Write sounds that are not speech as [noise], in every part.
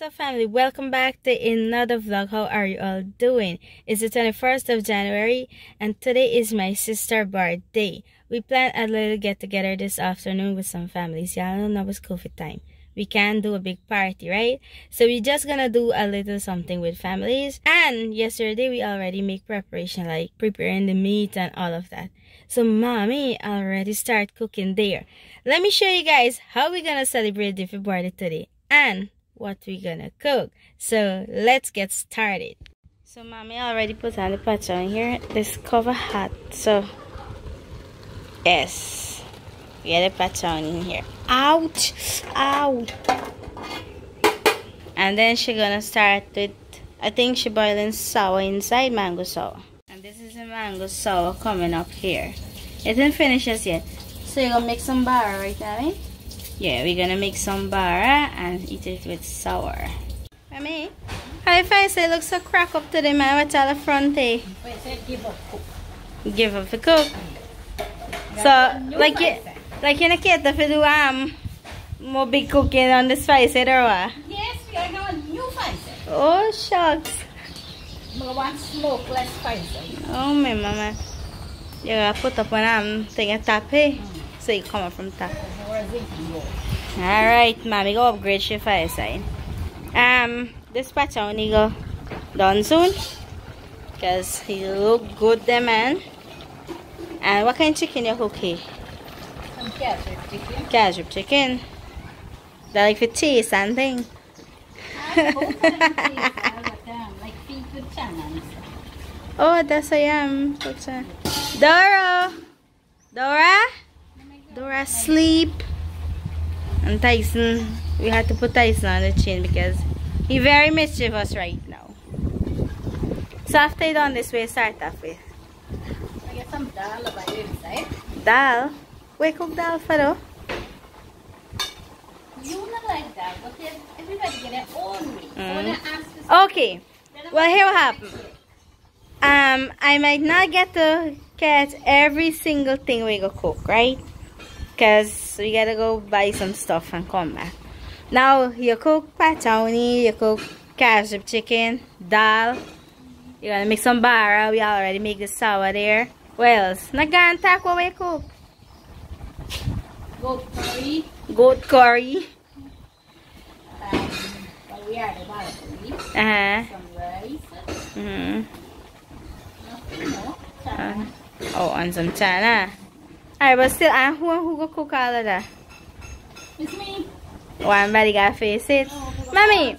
what's up family? Welcome back to another vlog. How are you all doing? It's the 21st of January and today is my sister birthday. We planned a little get together this afternoon with some families. Y'all know it's COVID time. We can't do a big party, right? So we're just gonna do a little something with families. And yesterday we already make preparation like preparing the meat and all of that. So mommy already start cooking there. Let me show you guys how we're gonna celebrate the birthday today and what we're gonna cook. So let's get started. So mommy already put on the pacha in here. This cover hot. So yes. Get the pacha in here. Ouch! Ow! And then she gonna start with I think she boiling sour inside mango sour. And this is the mango sour coming up here. It didn't finish as yet. So you're gonna make some bar right now, eh? Yeah, we're gonna make some bara and eat it with sour. Mommy, how if I say look so crack up today, man? What's all the front eh? give up cook. Give up the cook. So, like you, like you cater for do um more big cooking on the spice or what? Yes, we are going new spice. Oh shucks. We want smoke less spicy. Oh my mama. You gotta put up one um thing at top eh? Mm. Up from top. Alright, mommy go upgrade your fireside. Um, this patch I only go done soon. Because he look good there, man. And what kind of chicken you cook here? Some cashew chicken. Cashew chicken. That like for taste and thing. [laughs] oh, that's a yum. Dora! Dora? Dora sleep. And Tyson, we had to put Tyson on the chin because he very mischievous right now. So after you done this way, start off with. I get some dal by the inside. Dal? We cook dal for though? You not like that, but everybody get their own way. Mm. Okay. Well, here what happened. Um, I might not get to catch every single thing we go cook, right? Because we gotta go buy some stuff and come back. Now, you cook patchouli, you cook cashew chicken, dal. You're gonna make some bara. We already make the sour there. What else? Nagantak, what we cook? Goat curry. Goat curry. Um, well, we are the. Uh-huh. Some rice. Mm-hmm. No, uh, oh, and some chana. Alright, but still, and who who go cook all of that? It's me. One body got face it. No, Mommy.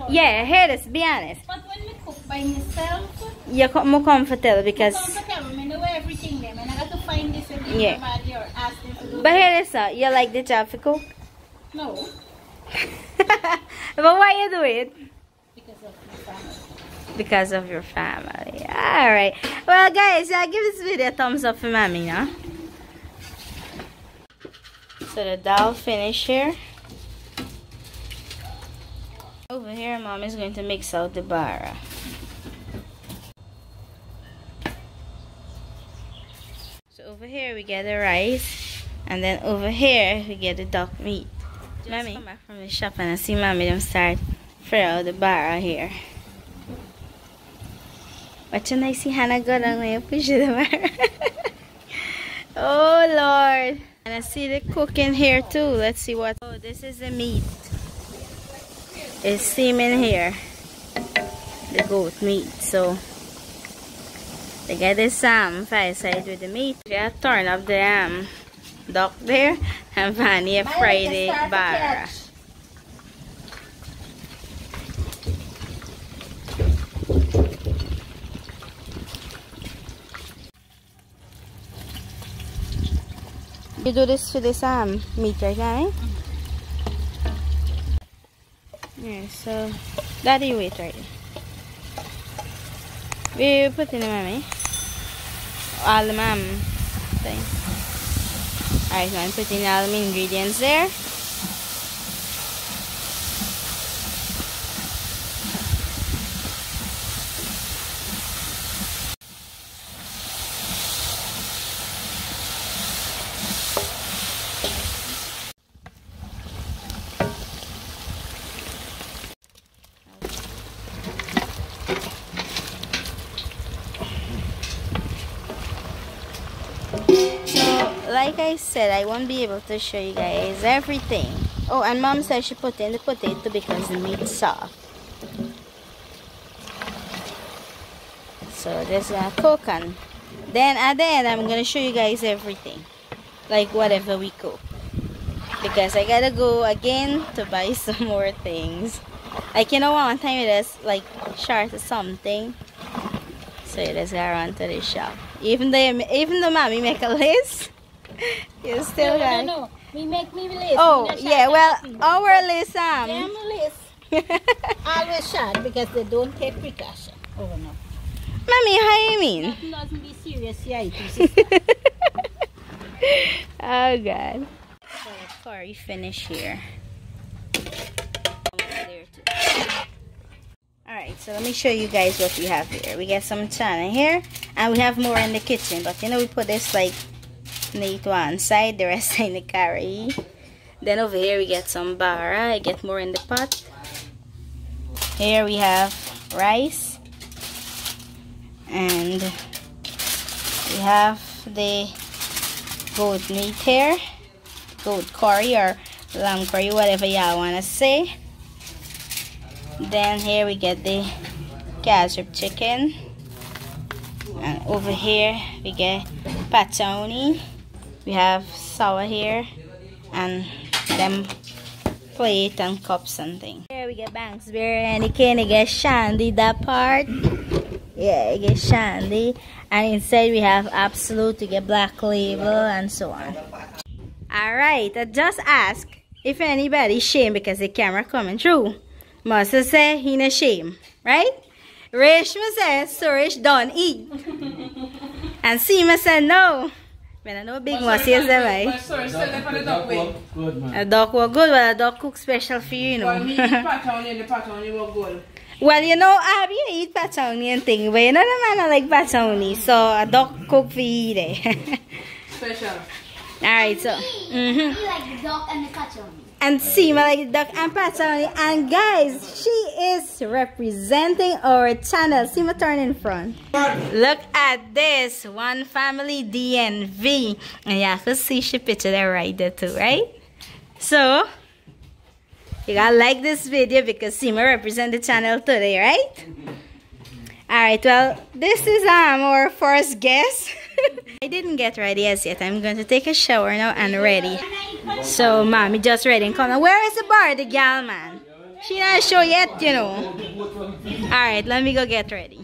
Oh, yeah, here this, be honest. But when we cook by myself, you're more comfortable because. Comfortable, I know everything there. I got to find this and yeah. somebody or ask them to do But here this, uh, you like the job for cook? No. [laughs] but why you do it? Because of my family because of your family. Alright. Well, guys, yeah, give this video a thumbs up for mommy, yeah? So the dal finish here. Over here, mom is going to mix out the bara. So over here we get the rice, and then over here we get the duck meat. Just mommy come back from the shop and I see mommy them start fry out the bara here. Watch and I see Hannah go down there push the bara. [laughs] oh Lord. And I see the cooking here too. Let's see what. Oh, this is the meat. It's steaming here. The goat meat. So they get this um fireside with the meat. We have torn up the um duck there [laughs] and Fanny fried the bara. You do this for this um meat right? Yeah, so daddy wait right We put in the mommy. All the mom thing. Alright, now I'm putting all the ingredients there. Like I said, I won't be able to show you guys everything. Oh, and mom said she put in the potato because the meat's soft. So there's a cook and then at the end I'm gonna show you guys everything. Like whatever we cook. Because I gotta go again to buy [laughs] some more things. Like you know one time it is like short or something. So just go run to the shop. Even though even though mommy make a [laughs] list, [laughs] you still no, no, no. We make me list. Oh not yeah, well our list um Them list. Always short because they don't take precaution. Oh no. Mommy, how you mean? Nothing doesn't be serious, yeah, [laughs] oh god. So the curry finish here. Alright, so let me show you guys what we have here. We got some chana here and we have more in the kitchen, but you know we put this like neat one side, the rest [laughs] in the curry. Then over here we get some bara, I get more in the pot. Here we have rice. And we have the goat meat here. Goat curry or lamb curry whatever y'all want to say. Then here we get the cashew chicken. And over here we get patoni we have sour here and them plate and cups and things here we get banks beer and you can get shandy that part yeah, you get Shandy. And inside we have Absolut, you get Black Label, and so on. Alright, I just ask if anybody shame because the camera coming through. Must say he no shame, right? Reshma says, Suresh don't eat. and Seema said no. When I know big must is the way. Sorry, still left on the duck wing. Good man. A duck was good, but a duck cook special for you, you Well, me eat [laughs] pat on and the pat on you were good. Well, you know, I you eat patoni and thing, but you know the man I like patoni, so a duck cook for you there. [laughs] Special. Alright, so. Mm-hmm. You like the dog and the patron. And Seema like the duck and patoni. And guys, she is representing our channel. Seema, turn in front. Look at this. One family DNV. And you have to see she picture there right there too, right? So, you gotta like this video because Seema represent the channel today, right? Alright, well, this is um our first guest. [laughs] I didn't get ready as yet. I'm going to take a shower now and ready. So, mommy just ready and coming. Where is the bar, the gal man? She not show yet, you know. Alright, let me go get ready.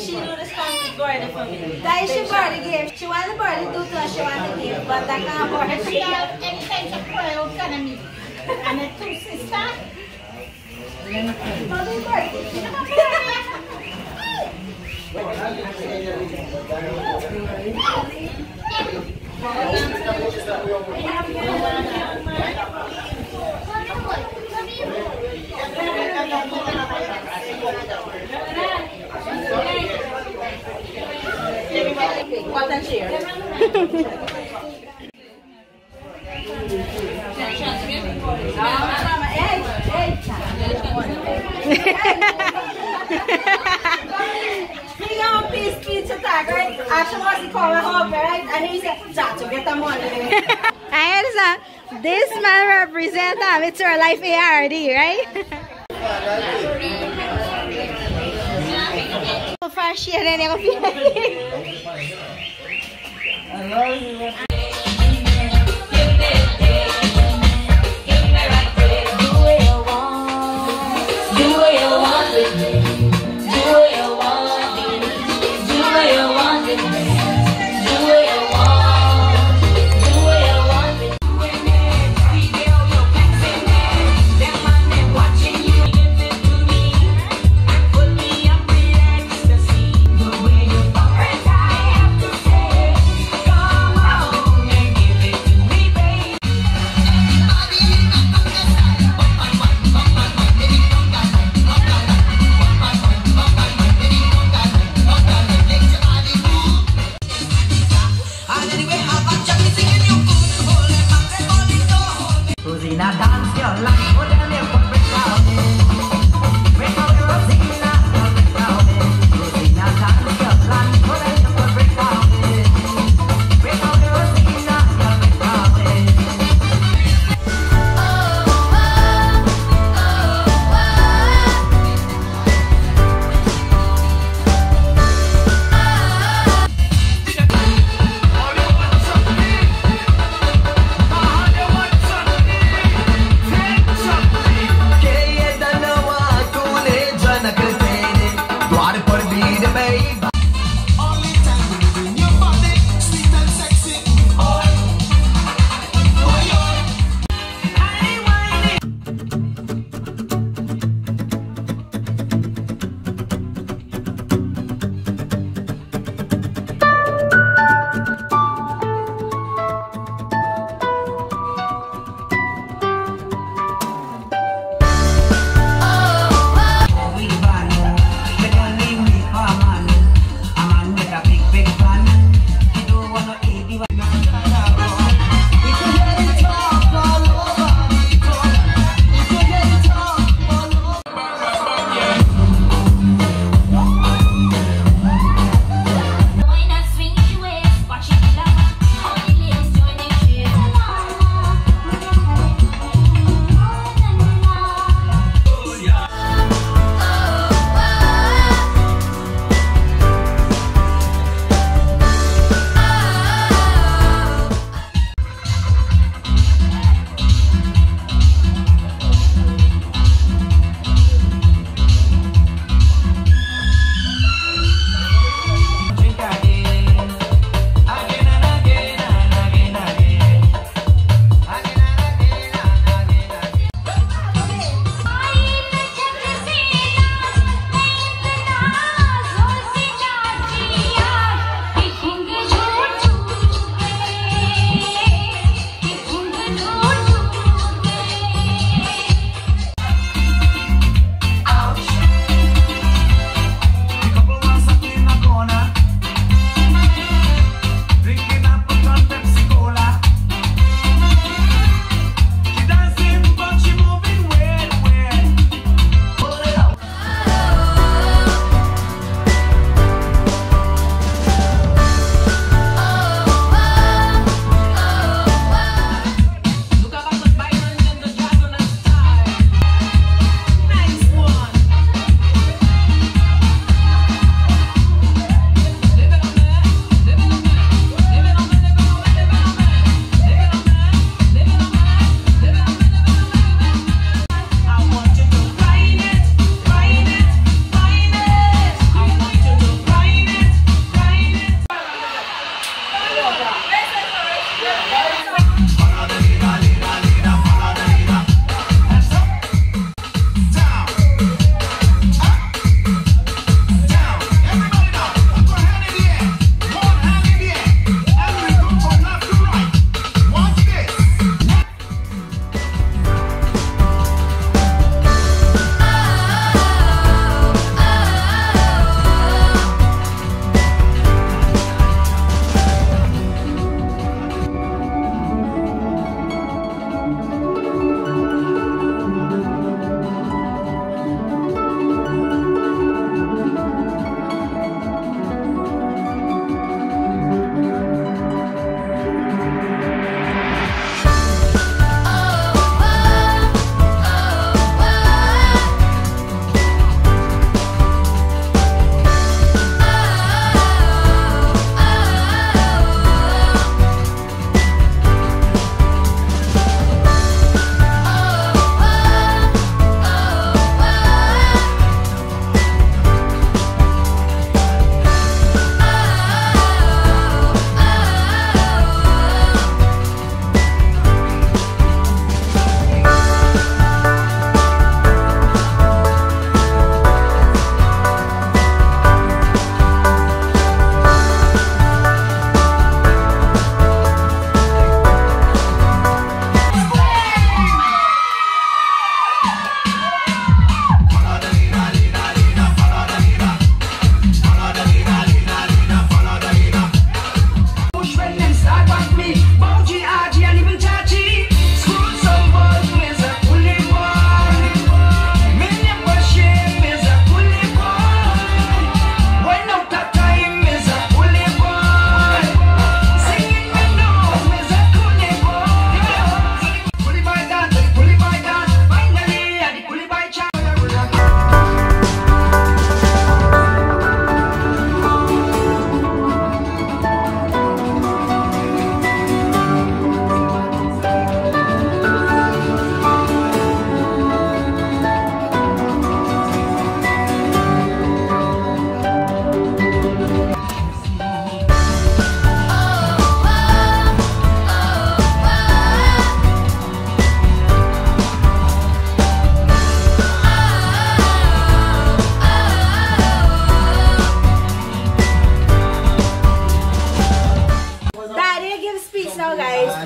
She do this family birthday for me. That is your birthday gift. She want the birthday do to she want the gift, but that can't birthday. She have anytime she cry out kind of me. And the two sisters. Mother birthday. What and share. [laughs] He got peace pizza tag, right? Actually, was he called home, right? And he said, Chacho, get the money. [laughs] I understand. This man represents um, it's our life ARD, right? [laughs] Fresh year na ako Come Cocina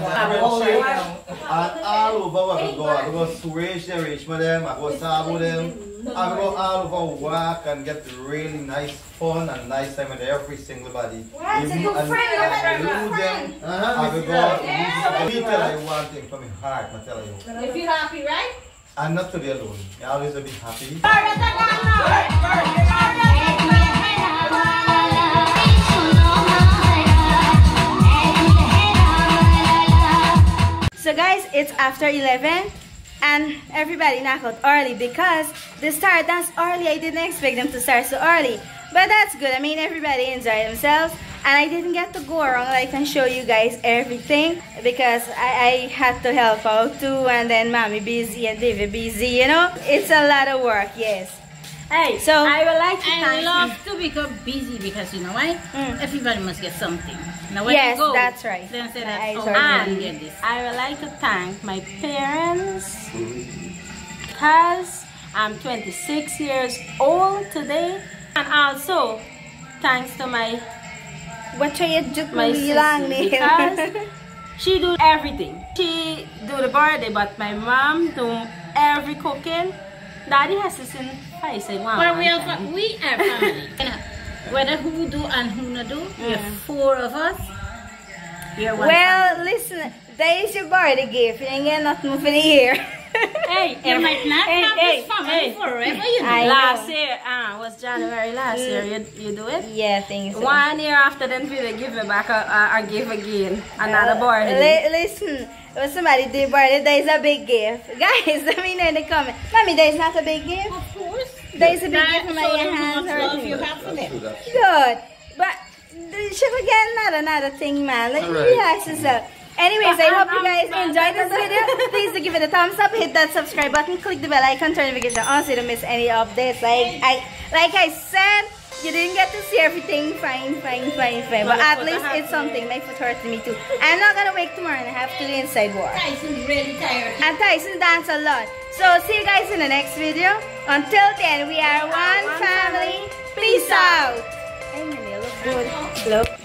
And all over what we go. I go switch the rich with them, I go sabo them. I go all over work and get really nice fun and nice time with every single body. Well, it's a good friend, and you're a lose good them. Uh-huh, I go. Right. Let me tell you one thing from my heart, I tell you. If you're happy, right? I'm not today alone. I always will be happy. So guys, it's after 11 and everybody knock out early because they started dance early. I didn't expect them to start so early. But that's good. I mean, everybody enjoy themselves. And I didn't get to go around like and show you guys everything because I, I had to help out too. And then mommy busy and David busy, you know. It's a lot of work, yes. Hey, So I would like to I thank love to become busy because you know why? Mm. Everybody must get something. Now when Yes, you go, that's right. Then say that, I oh, totally I agree. didn't get this. I would like to thank my parents because I'm 26 years old today. And also, thanks to my, What are you doing? my lang sister because [laughs] she do everything. She do the birthday, but my mom do every cooking. Daddy has to sing I say one. But we one are, time. we are family. [laughs] You know, Whether who do and who not do, we're four of us. We're one Well, listen, that is your birthday gift. and you're not moving here. Hey, family. You might not hey, have hey, this family hey. forever, you know. I last know. year, uh, was January last year. You, you do it. yeah, things. One year after, then people give it back a, a, a gift again, another Uh, birthday. li- listen, when somebody did birthday, that is a big gift. Guys, let me know in the comment. Mommy, that is [laughs] not a big gift. Of course. That is a big That gift from my shows how hands. much love you have for them. Good. But th- she will get another, another thing, man. Let me Alright. relax yourself. Anyways, I hope I'm- you guys enjoyed this video. [laughs] Please do give it a thumbs up, hit that subscribe button, click the bell icon, turn notification on so you don't miss any updates. Like I like I said, you didn't get to see everything fine, fine, fine, fine. But at least it's something. My foot hurts me too. I'm not gonna wake tomorrow and I have to do inside work. Tyson's really tired. And Tyson dance a lot. So see you guys in the next video. Until then, we are one family. Peace out. Ay, Manila, good. Look.